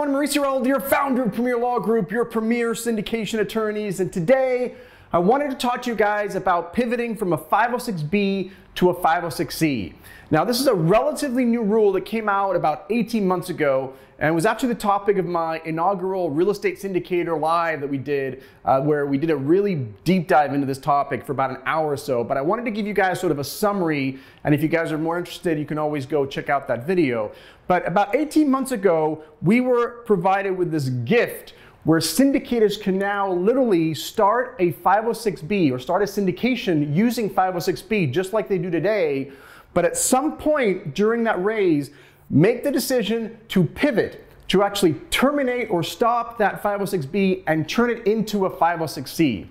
everyone, Mauricio Rauld, your founder of Premier Law Group, your premier syndication attorneys, and today I wanted to talk to you guys about pivoting from a 506B to a 506C. Now, this is a relatively new rule that came out about 18 months ago and was actually the topic of my inaugural Real Estate Syndicator Live that we did, uh, where we did a really deep dive into this topic for about an hour or so. But I wanted to give you guys sort of a summary, and if you guys are more interested, you can always go check out that video. But about 18 months ago, we were provided with this gift where syndicators can now literally start a 506B or start a syndication using 506B just like they do today. But at some point during that raise, make the decision to pivot, to actually terminate or stop that 506B and turn it into a 506C.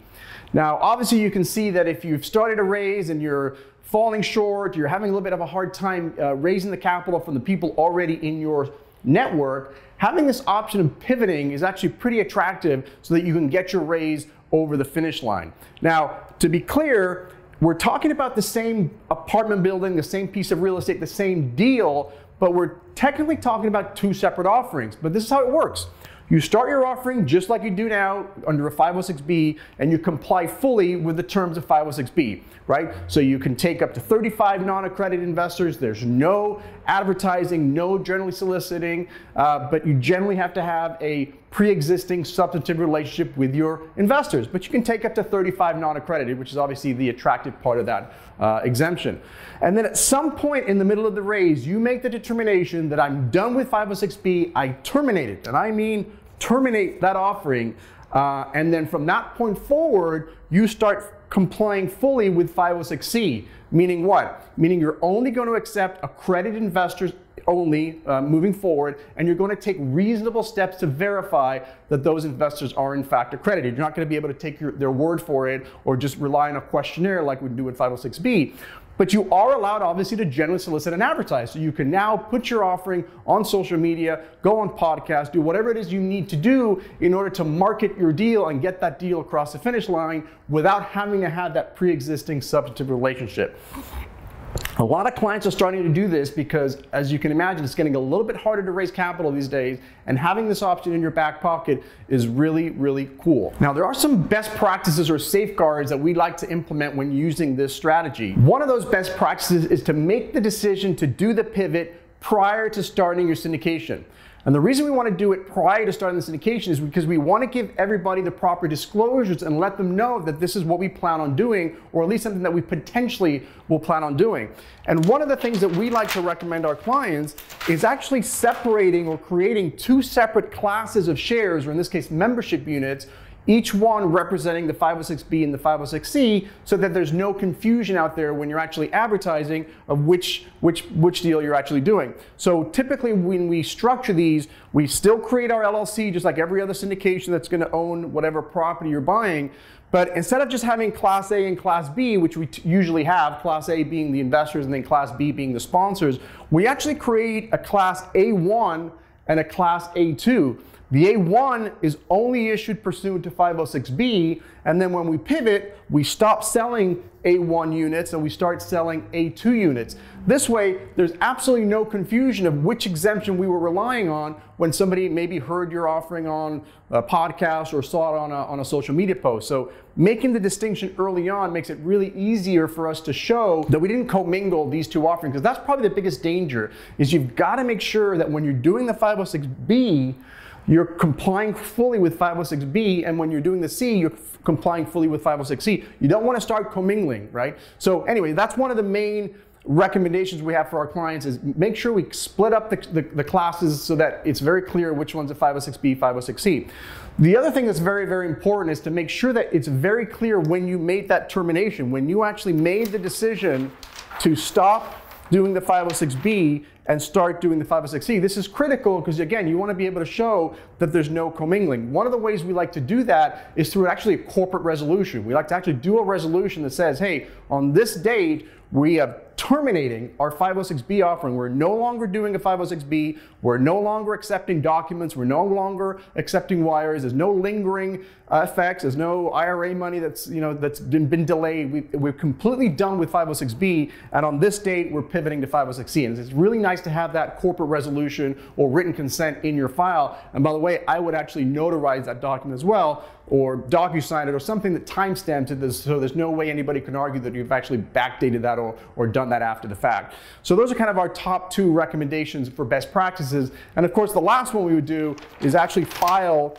Now, obviously, you can see that if you've started a raise and you're falling short, you're having a little bit of a hard time uh, raising the capital from the people already in your network, having this option of pivoting is actually pretty attractive so that you can get your raise over the finish line. Now, to be clear, we're talking about the same apartment building, the same piece of real estate, the same deal, but we're technically talking about two separate offerings. But this is how it works. You start your offering just like you do now under a 506B, and you comply fully with the terms of 506B, right? So you can take up to 35 non-accredited investors. There's no advertising, no generally soliciting, uh, but you generally have to have a pre-existing substantive relationship with your investors. But you can take up to 35 non-accredited, which is obviously the attractive part of that uh, exemption. And then at some point in the middle of the raise, you make the determination that I'm done with 506B, I terminate it. And I mean terminate that offering. Uh, and then from that point forward, you start complying fully with 506C. Meaning what? Meaning you're only going to accept accredited investors only uh, moving forward, and you're going to take reasonable steps to verify that those investors are in fact accredited. You're not going to be able to take your, their word for it or just rely on a questionnaire like we do with 506B. But you are allowed, obviously, to generally solicit and advertise. So you can now put your offering on social media, go on podcasts, do whatever it is you need to do in order to market your deal and get that deal across the finish line without having to have that pre existing substantive relationship. A lot of clients are starting to do this because, as you can imagine, it's getting a little bit harder to raise capital these days, and having this option in your back pocket is really, really cool. Now, there are some best practices or safeguards that we like to implement when using this strategy. One of those best practices is to make the decision to do the pivot prior to starting your syndication. And the reason we want to do it prior to starting the syndication is because we want to give everybody the proper disclosures and let them know that this is what we plan on doing, or at least something that we potentially will plan on doing. And one of the things that we like to recommend our clients is actually separating or creating two separate classes of shares, or in this case, membership units, each one representing the 506B and the 506C so that there's no confusion out there when you're actually advertising of which, which, which deal you're actually doing. So typically when we structure these, we still create our LLC just like every other syndication that's going to own whatever property you're buying. But instead of just having Class A and Class B, which we usually have, Class A being the investors and then Class B being the sponsors, we actually create a Class A1 and a Class A2. The A1 is only issued pursuant to 506B, and then when we pivot, we stop selling A1 units and we start selling A2 units. This way, there's absolutely no confusion of which exemption we were relying on when somebody maybe heard your offering on a podcast or saw it on a, on a social media post. So making the distinction early on makes it really easier for us to show that we didn't commingle these two offerings, because that's probably the biggest danger, is you've got to make sure that when you're doing the 506B, you're complying fully with 506B, and when you're doing the C, you're complying fully with 506C. You don't want to start commingling, right? So anyway, that's one of the main recommendations we have for our clients is make sure we split up the, the, the, classes so that it's very clear which one's a 506B, 506C. The other thing that's very, very important is to make sure that it's very clear when you made that termination, when you actually made the decision to stop doing the 506B and start doing the 506C. This is critical because again, you want to be able to show that there's no commingling. One of the ways we like to do that is through actually a corporate resolution. We like to actually do a resolution that says, hey, on this date, we have terminating our 506B offering. We're no longer doing a 506B. We're no longer accepting documents. We're no longer accepting wires. There's no lingering uh, effects. There's no IRA money that's you know that's been, been delayed. We, we're completely done with 506B, and on this date we're pivoting to 506C. And it's really nice to have that corporate resolution or written consent in your file. And by the way, I would actually notarize that document as well, or DocuSign it, or something that timestamps it, so there's no way anybody can argue that you've actually backdated that or, or done that after the fact. So those are kind of our top two recommendations for best practices. And of course, the last one we would do is actually file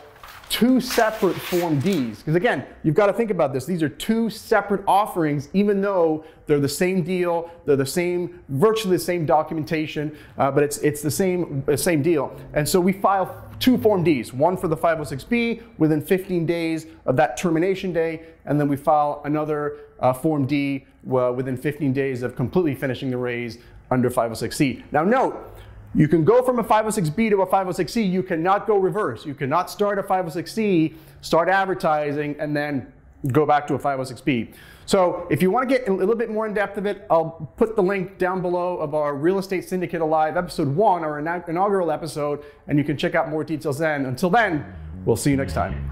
two separate Form Ds. Because again, you've got to think about this. These are two separate offerings, even though they're the same deal, they're the same, virtually the same documentation, uh, but it's, it's the same, uh, same deal. And so we file two Form Ds, one for the 506B within 15 days of that termination day, and then we file another uh, Form D uh, within 15 days of completely finishing the raise under 506C. Now note, you can go from a 506B to a 506C. You cannot go reverse. You cannot start a 506C, start advertising, and then go back to a 506B. So if you want to get a little bit more in depth of it, I'll put the link down below of our Real Estate Syndicator Live episode one, our inaugural episode, and you can check out more details then. Until then, we'll see you next time.